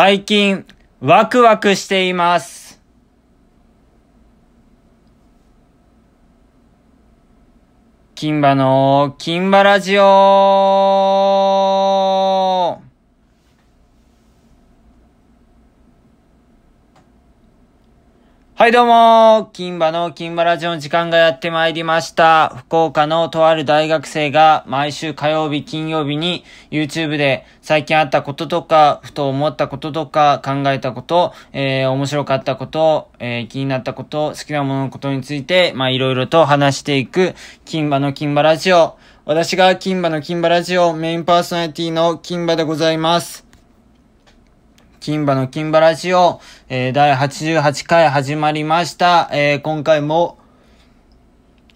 最近、ワクワクしています。金馬の金馬ラジオはいどうも、金馬の金馬ラジオの時間がやってまいりました。福岡のとある大学生が毎週火曜日、金曜日に YouTube で最近あったこととか、ふと思ったこととか、考えたこと、えー、面白かったこと、えー、気になったこと、好きなもののことについて、まあいろいろと話していく金馬の金馬ラジオ。私が金馬の金馬ラジオメインパーソナリティの金馬でございます。金馬の金馬ラジオ、えー、第88回始まりました。えー、今回も、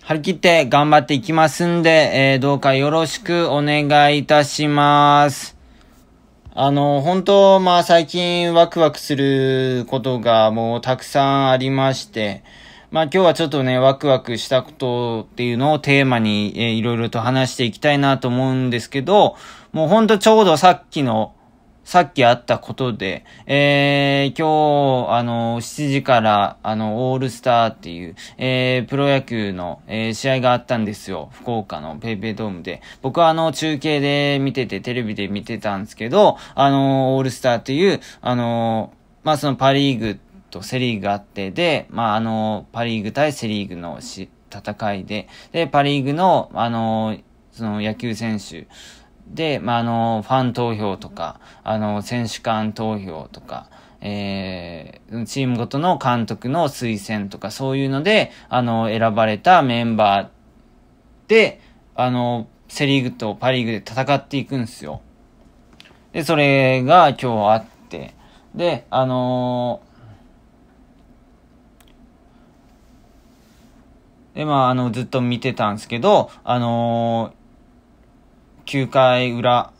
張り切って頑張っていきますんで、えー、どうかよろしくお願いいたします。あの、本当、まあ最近ワクワクすることがもうたくさんありまして、まあ今日はちょっとね、ワクワクしたことっていうのをテーマに、えー、いろいろと話していきたいなと思うんですけど、もうほんとちょうどさっきの、さっきあったことで、えー、今日、あの、7時から、あの、オールスターっていう、えー、プロ野球の、えー、試合があったんですよ。福岡のペイペイドームで。僕はあの、中継で見てて、テレビで見てたんですけど、あの、オールスターっていう、あの、まあ、そのパリーグとセリーグがあって、で、まあ、あの、パリーグ対セリーグのし、戦いで、で、パリーグの、あの、その野球選手、で、まあ、あの、ファン投票とか、あの、選手間投票とか、えー、チームごとの監督の推薦とか、そういうので、あの、選ばれたメンバーで、あの、セリーグとパリーグで戦っていくんですよ。で、それが今日あって、で、あのー、で、まあ、あの、ずっと見てたんですけど、あのー9回裏、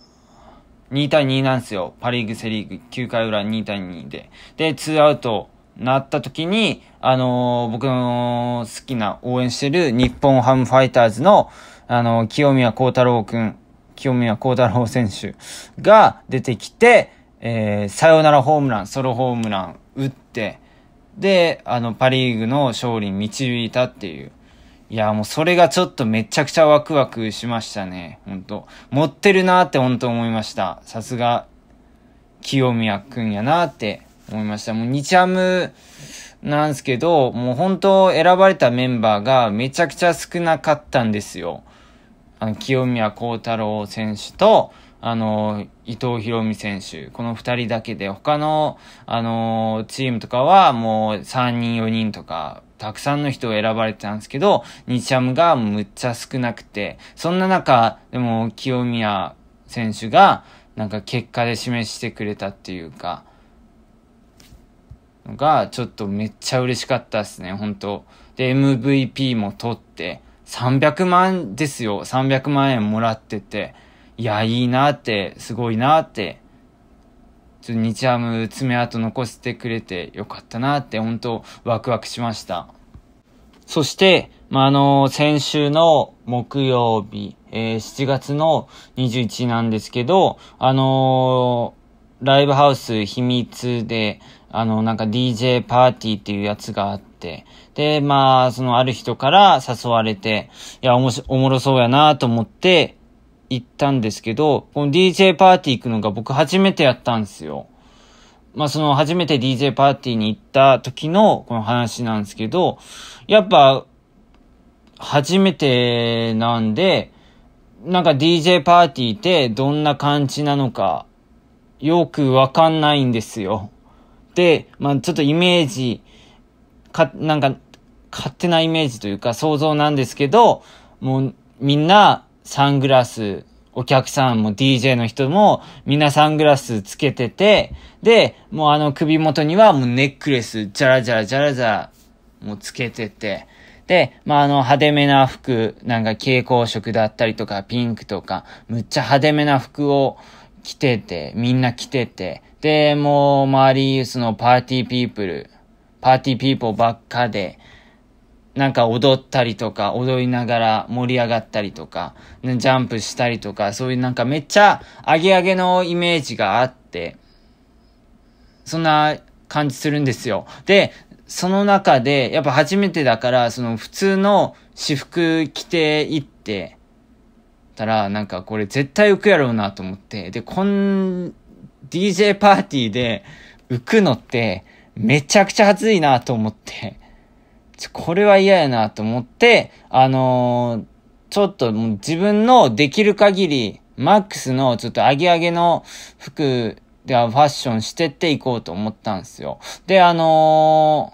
2対2なんですよ。パリーグ、セリーグ、9回裏2対2で。で、2アウトなった時に、あのー、僕の好きな応援してる日本ハムファイターズの、あのー、清宮幸太郎くん、清宮幸太郎選手が出てきて、えー、サヨナラホームラン、ソロホームラン打って、で、あの、パリーグの勝利に導いたっていう。いや、もうそれがちょっとめちゃくちゃワクワクしましたね。ほんと。持ってるなってほんと思いました。さすが、清宮くんやなって思いました。もう日ハムなんですけど、もう本当選ばれたメンバーがめちゃくちゃ少なかったんですよ。あの、清宮幸太郎選手と、あの、伊藤博美選手、この二人だけで、他の、あの、チームとかはもう3人4人とか、たくさんの人を選ばれてたんですけど、日ハムがむっちゃ少なくて、そんな中、でも、清宮選手が、なんか結果で示してくれたっていうか、のが、ちょっとめっちゃ嬉しかったですね、本当。で、MVP も取って、300万ですよ、300万円もらってて、いや、いいなって、すごいなって、ちょっと日ハム爪痕残してくれてよかったなって、本当ワクワクしました。そして、まあ、あの、先週の木曜日、えー、7月の21なんですけど、あのー、ライブハウス秘密で、あの、なんか DJ パーティーっていうやつがあって、で、まあ、そのある人から誘われて、いや、おもし、おもろそうやなと思って、行ったんですけど、この DJ パーティー行くのが僕初めてやったんですよ。まあその初めて DJ パーティーに行った時のこの話なんですけど、やっぱ初めてなんで、なんか DJ パーティーってどんな感じなのかよくわかんないんですよ。で、まあちょっとイメージ、か、なんか勝手なイメージというか想像なんですけど、もうみんなサングラス、お客さんも DJ の人もみんなサングラスつけてて、で、もうあの首元にはもうネックレス、ジャラジャラジャラジャラ、もうつけてて、で、まあ、あの、派手めな服、なんか蛍光色だったりとか、ピンクとか、むっちゃ派手めな服を着てて、みんな着てて、で、もう、周り、その、パーティーピープル、パーティーピーポーばっかで、なんか踊ったりとか、踊りながら盛り上がったりとか、ジャンプしたりとか、そういうなんかめっちゃアゲアゲのイメージがあって、そんな感じするんですよ。で、その中で、やっぱ初めてだから、その普通の私服着て行って、たら、なんかこれ絶対浮くやろうなと思って、で、こん、DJ パーティーで浮くのって、めちゃくちゃ暑いなと思って、これは嫌やなと思って、あのー、ちょっともう自分のできる限り、マックスのちょっとアゲアゲの服ではファッションしてっていこうと思ったんですよ。で、あの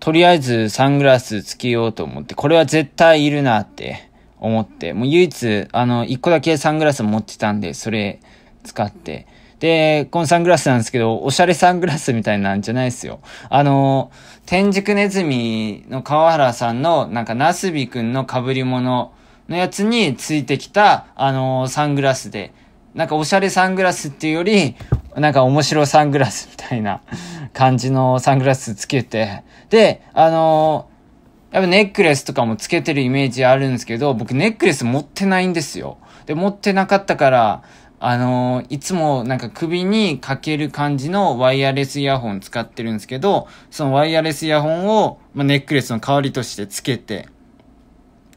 ー、とりあえずサングラスつけようと思って、これは絶対いるなって思って、もう唯一、あの、一個だけサングラス持ってたんで、それ使って、で、このサングラスなんですけど、おしゃれサングラスみたいなんじゃないですよ。あの、天竺ネズミの川原さんの、なんか、ナスビくんの被り物のやつについてきた、あの、サングラスで、なんかおしゃれサングラスっていうより、なんか面白サングラスみたいな感じのサングラスつけて、で、あのやっぱネックレスとかもつけてるイメージあるんですけど、僕ネックレス持ってないんですよ。で、持ってなかったから、あのー、いつもなんか首にかける感じのワイヤレスイヤホン使ってるんですけど、そのワイヤレスイヤホンを、ま、ネックレスの代わりとしてつけて、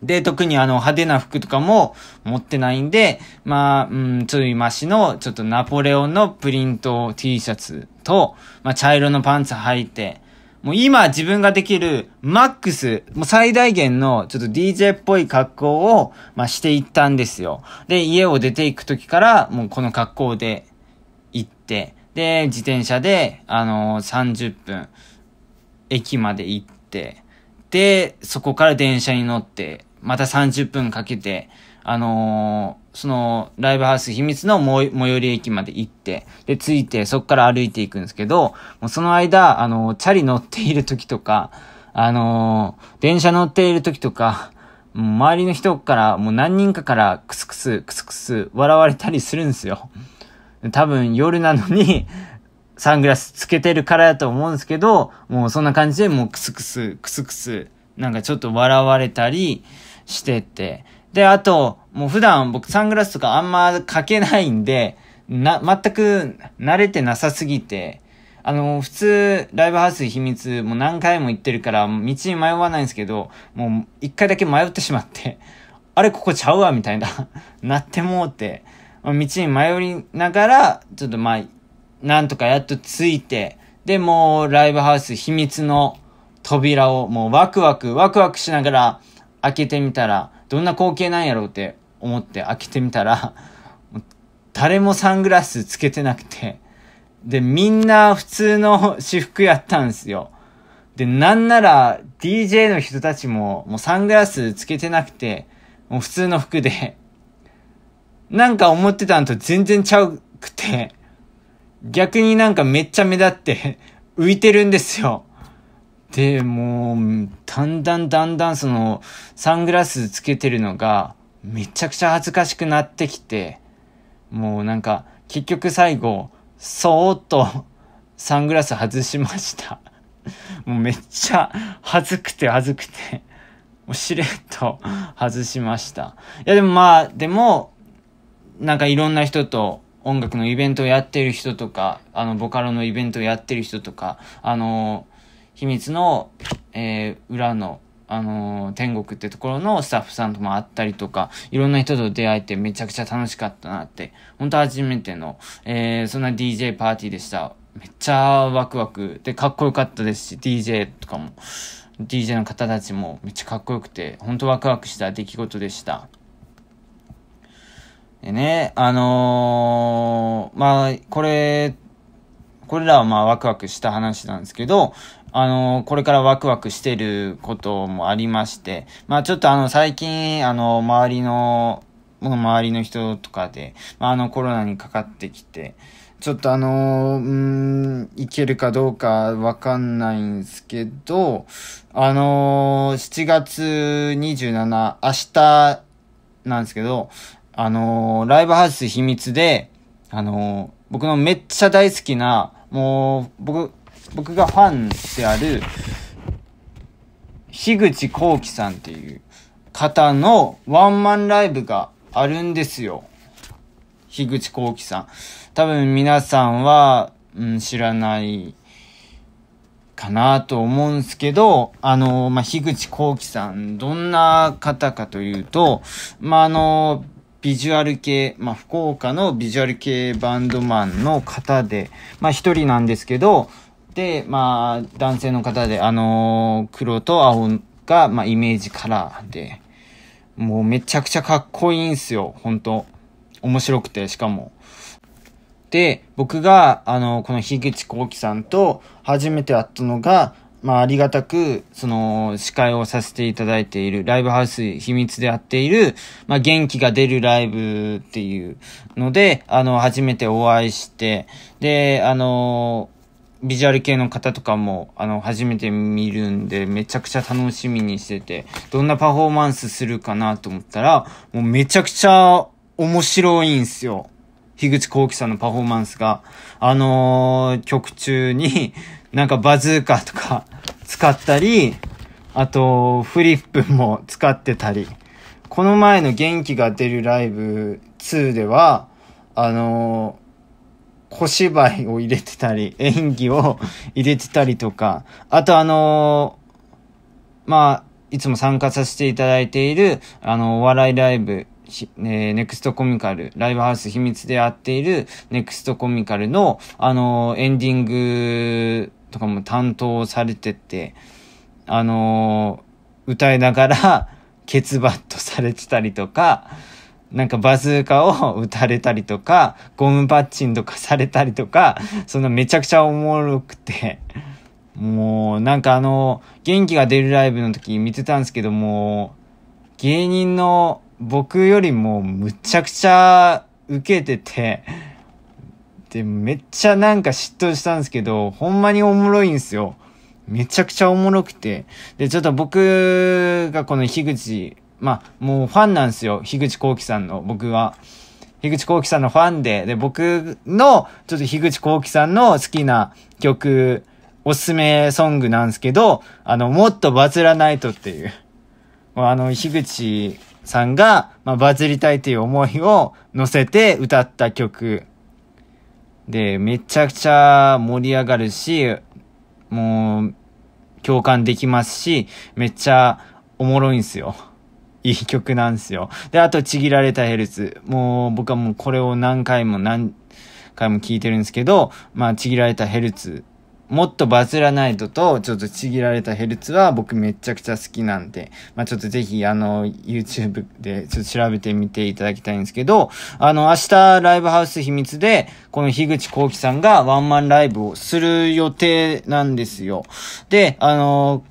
で、特にあの派手な服とかも持ってないんで、まあ、うん、ちょいマシの、ちょっとナポレオンのプリント T シャツと、まあ、茶色のパンツ履いて、もう今自分ができるマックス、もう最大限のちょっと DJ っぽい格好を、まあ、していったんですよ。で、家を出ていく時から、もうこの格好で行って、で、自転車で、あのー、30分、駅まで行って、で、そこから電車に乗って、また30分かけて、あのー、その、ライブハウス秘密の最寄り駅まで行って、で、着いて、そこから歩いていくんですけど、もうその間、あのー、チャリ乗っている時とか、あのー、電車乗っている時とか、周りの人から、もう何人かからクスクス、クスクス笑われたりするんですよ。多分夜なのに、サングラスつけてるからやと思うんですけど、もうそんな感じでもうクスクス、クスクス、なんかちょっと笑われたりしてて、で、あと、もう普段僕サングラスとかあんまかけないんで、な、全く慣れてなさすぎて、あの、普通、ライブハウス秘密、もう何回も行ってるから、道に迷わないんですけど、もう一回だけ迷ってしまって、あれここちゃうわ、みたいな、なってもうて、道に迷いながら、ちょっとまあ、なんとかやっと着いて、で、もうライブハウス秘密の扉をもうワクワク、ワクワクしながら開けてみたら、どんな光景なんやろうって思って開けてみたら、誰もサングラスつけてなくて、で、みんな普通の私服やったんですよ。で、なんなら DJ の人たちももうサングラスつけてなくて、もう普通の服で、なんか思ってたんと全然ちゃうくて、逆になんかめっちゃ目立って浮いてるんですよ。で、もう、だんだんだんだんその、サングラスつけてるのが、めちゃくちゃ恥ずかしくなってきて、もうなんか、結局最後、そーっと、サングラス外しました。もうめっちゃ、恥ずくて恥ずくて、もうしれっと外しました。いやでもまあ、でも、なんかいろんな人と音楽のイベントをやってる人とか、あの、ボカロのイベントをやってる人とか、あの秘密の、えー、裏の、あのー、天国ってところのスタッフさんとも会ったりとか、いろんな人と出会えてめちゃくちゃ楽しかったなって、本当初めての、えー、そんな DJ パーティーでした。めっちゃワクワクでかっこよかったですし、DJ とかも、DJ の方たちもめっちゃかっこよくて、本当ワクワクした出来事でした。でね、あのー、まあ、これ、これらはまあワクワクした話なんですけど、あの、これからワクワクしてることもありまして、まあちょっとあの、最近、あの、周りの、周りの人とかで、まあ、あの、コロナにかかってきて、ちょっとあの、うん、いけるかどうかわかんないんですけど、あの7月27、明日なんですけど、あのライブハウス秘密で、あの僕のめっちゃ大好きな、もう、僕、僕がファンである、樋口幸喜さんっていう方のワンマンライブがあるんですよ。樋口幸喜さん。多分皆さんはうん、知らないかなと思うんすけど、あの、まあ、樋口幸喜さん、どんな方かというと、まあ、あの、ビジュアル系、まあ、福岡のビジュアル系バンドマンの方で、まあ、一人なんですけど、で、まあ、男性の方で、あの黒と青が、まあ、イメージカラーで、もうめちゃくちゃかっこいいんすよ、本当面白くて、しかも。で、僕が、あの、この樋口幸喜さんと初めて会ったのが、まあ、ありがたく、その、司会をさせていただいている、ライブハウス秘密であっている、まあ、元気が出るライブっていうので、あの、初めてお会いして、で、あの、ビジュアル系の方とかも、あの、初めて見るんで、めちゃくちゃ楽しみにしてて、どんなパフォーマンスするかなと思ったら、もうめちゃくちゃ面白いんすよ。樋口幸喜さんのパフォーマンスが。あのー、曲中に、なんかバズーカとか使ったり、あと、フリップも使ってたり。この前の元気が出るライブ2では、あのー、小芝居を入れてたり、演技を 入れてたりとか、あとあのー、まあ、いつも参加させていただいている、あの、お笑いライブ、え、ネクストコミカル、ライブハウス秘密でやっているネクストコミカルの、あのー、エンディングとかも担当されてて、あのー、歌いながら、ケツバットされてたりとか、なんかバズーカを撃たれたりとか、ゴムパッチンとかされたりとか、そんなめちゃくちゃおもろくて、もう、なんかあの、元気が出るライブの時見てたんですけども、芸人の僕よりもむちゃくちゃ受けてて、で、めっちゃなんか嫉妬したんですけど、ほんまにおもろいんすよ。めちゃくちゃおもろくて。で、ちょっと僕がこの樋口、まあ、もうファンなんですよ。樋口幸喜さんの、僕は。樋口幸喜さんのファンで、で、僕の、ちょっと樋口幸喜さんの好きな曲、おすすめソングなんですけど、あの、もっとバズらないとっていう。あの、樋口さんが、まあ、バズりたいという思いを乗せて歌った曲で、めちゃくちゃ盛り上がるし、もう、共感できますし、めっちゃおもろいんすよ。いい曲なんですよ。で、あと、ちぎられたヘルツ。もう、僕はもうこれを何回も何回も聞いてるんですけど、まあ、ちぎられたヘルツもっとバズらないとと、ちょっとちぎられたヘルツは僕めちゃくちゃ好きなんで、まあちょっとぜひあの、YouTube でちょっと調べてみていただきたいんですけど、あの、明日ライブハウス秘密で、この樋口幸喜さんがワンマンライブをする予定なんですよ。で、あの、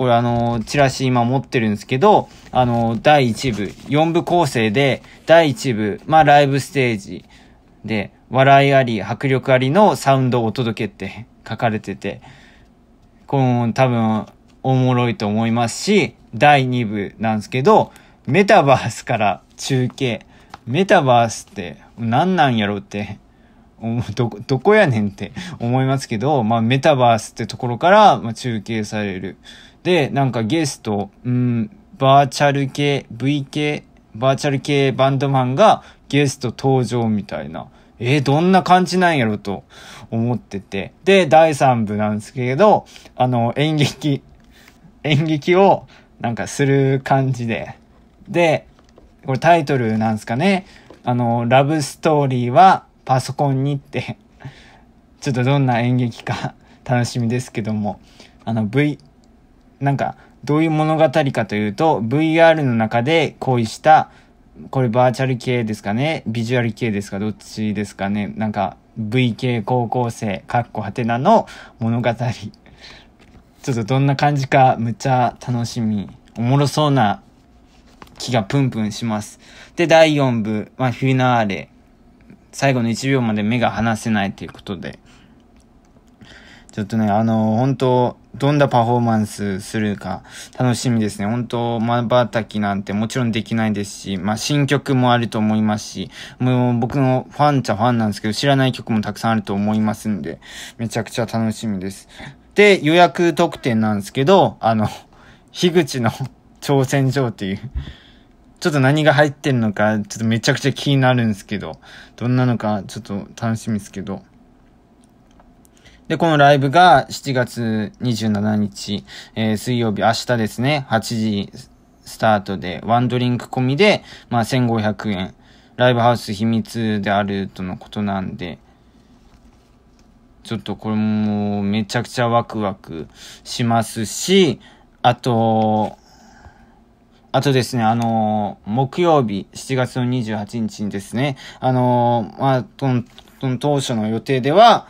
これあの、チラシ今持ってるんですけど、あの、第1部、4部構成で、第1部、まあライブステージで、笑いあり、迫力ありのサウンドをお届けって 書かれてて、この多分おもろいと思いますし、第2部なんですけど、メタバースから中継。メタバースって何なんやろって、ど、どこやねんって思いますけど、まあメタバースってところから、ま、中継される。で、なんかゲスト、うん、バーチャル系、V 系、バーチャル系バンドマンがゲスト登場みたいな。えー、どんな感じなんやろと思ってて。で、第3部なんですけど、あの、演劇、演劇をなんかする感じで。で、これタイトルなんですかね。あの、ラブストーリーはパソコンにってちょっとどんな演劇か 楽しみですけども、あの V、なんかどういう物語かというと、VR の中で恋したこれバーチャル系ですかね？ビジュアル系ですか？どっちですかね？なんか V 系高校生、かっこはてなの物語。ちょっとどんな感じかむっちゃ楽しみ。おもろそうな気がプンプンします。で、第4部、まあ、フィナーレ。最後の1秒まで目が離せないということで。ちょっとね、あの、本当どんなパフォーマンスするか楽しみですね。本当まばたきなんてもちろんできないですし、まあ新曲もあると思いますし、もう僕のファンちゃファンなんですけど、知らない曲もたくさんあると思いますんで、めちゃくちゃ楽しみです。で、予約特典なんですけど、あの、樋口の挑戦状っていうちょっと何が入ってるのか、ちょっとめちゃくちゃ気になるんですけど、どんなのかちょっと楽しみですけど、で、このライブが7月27日、えー、水曜日、明日ですね、8時スタートで、ワンドリンク込みで、まあ1500円。ライブハウス秘密であるとのことなんで、ちょっとこれもめちゃくちゃワクワクしますし、あと、あとですね、あの木曜日、7月の28日にですね、あのまあ、当初の予定では、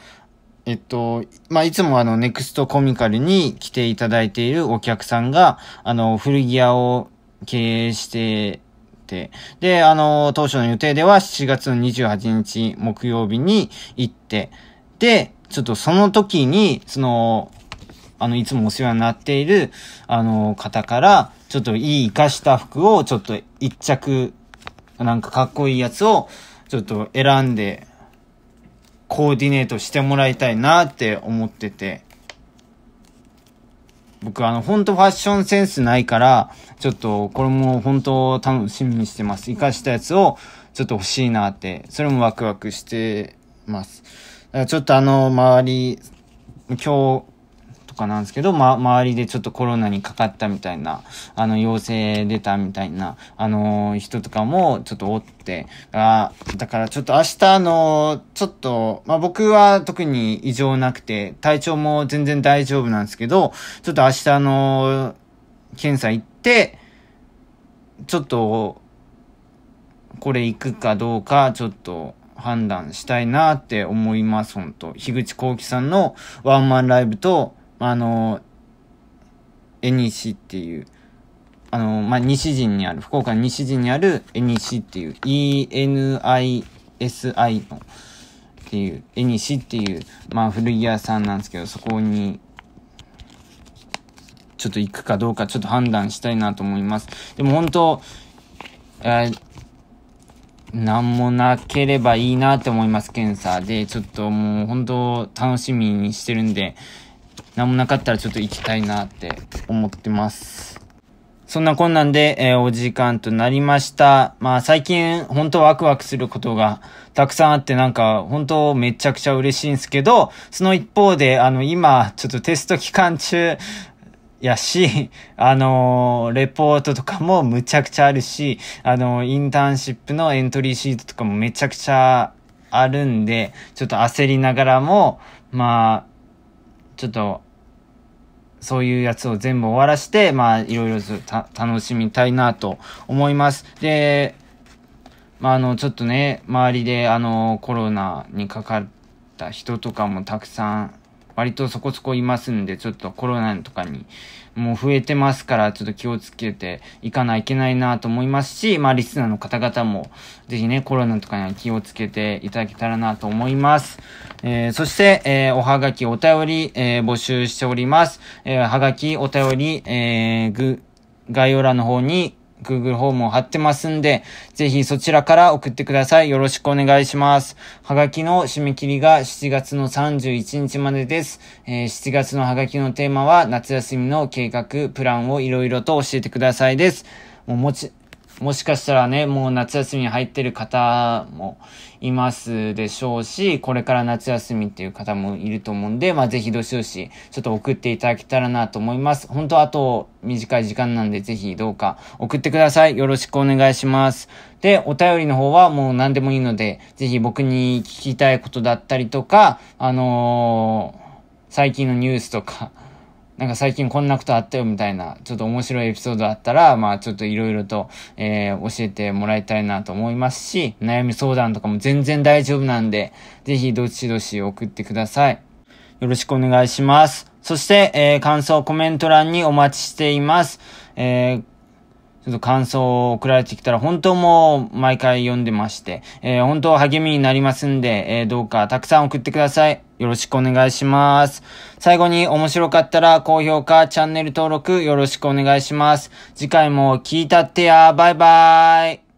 えっと、まあ、いつもあの、ネクストコミカルに来ていただいているお客さんが、あの、古着屋を経営してて、で、あの、当初の予定では7月の28日木曜日に行って、で、ちょっとその時に、その、あの、いつもお世話になっている、あの、方から、ちょっといい活かした服を、ちょっと一着、なんかかっこいいやつを、ちょっと選んで、コーディネートしてもらいたいなって思ってて。僕あの、ほんとファッションセンスないから、ちょっとこれも本当楽しみにしてます。生かしたやつをちょっと欲しいなって、それもワクワクしてます。だからちょっとあの、周り、今日、かなんですけど、ま、周りでちょっとコロナにかかったみたいな、あの、陽性出たみたいな、あのー、人とかもちょっとおって、あだからちょっと明日の、ちょっと、まあ、僕は特に異常なくて、体調も全然大丈夫なんですけど、ちょっと明日の検査行って、ちょっと、これ行くかどうか、ちょっと、判断したいなって思います、本当。樋口幸喜さんのワンマンライブと、あの、えにしっていう、あの、まあ、西陣にある、福岡西陣にあるえにしっていう、ENISI の、っていう、えにしっていう、まあ、古着屋さんなんですけど、そこに、ちょっと行くかどうかちょっと判断したいなと思います。でも本当、えー、なんもなければいいなって思います、検査で。ちょっともう本当楽しみにしてるんで、何もなかったらちょっと行きたいなって思ってます。そんなこんなんで、えー、お時間となりました。まあ最近本当ワクワクすることがたくさんあってなんか本当めちゃくちゃ嬉しいんですけど、その一方であの今ちょっとテスト期間中やし、あのー、レポートとかもむちゃくちゃあるし、あのー、インターンシップのエントリーシートとかもめちゃくちゃあるんで、ちょっと焦りながらも、まあ、ちょっと、そういうやつを全部終わらして、まあ、いろいろ楽しみたいなと思います。で、まあ、あの、ちょっとね、周りで、あの、コロナにかかった人とかもたくさん割とそこそこいますんで、ちょっとコロナとかにもう増えてますから、ちょっと気をつけていかないといけないなと思いますし、まあリスナーの方々もぜひね、コロナとかには気をつけていただけたらなと思います。えー、そして、えー、おはがき、お便り、えー、募集しております。えー、はがき、お便り、えー、ぐ、概要欄の方に Google ホームを貼ってますんで、ぜひそちらから送ってください。よろしくお願いします。はがきの締め切りが7月の31日までです。えー、7月のはがきのテーマは夏休みの計画、プランをいろいろと教えてくださいです。もうもち、もしかしたらね、もう夏休みに入ってる方もいますでしょうし、これから夏休みっていう方もいると思うんで、まあぜひどしどし、ちょっと送っていただけたらなと思います。本当あと短い時間なんで、ぜひどうか送ってください。よろしくお願いします。で、お便りの方はもう何でもいいので、ぜひ僕に聞きたいことだったりとか、あのー、最近のニュースとか、なんか最近こんなことあったよみたいな、ちょっと面白いエピソードあったら、まあちょっといろいろと、えー、教えてもらいたいなと思いますし、悩み相談とかも全然大丈夫なんで、ぜひどしどし送ってください。よろしくお願いします。そして、えー、感想コメント欄にお待ちしています。えーちょっと感想を送られてきたら、本当もう毎回読んでまして、えー、本当励みになりますんで、えー、どうかたくさん送ってください。よろしくお願いします。最後に面白かったら高評価、チャンネル登録よろしくお願いします。次回も聞いたってや、バイバーイ。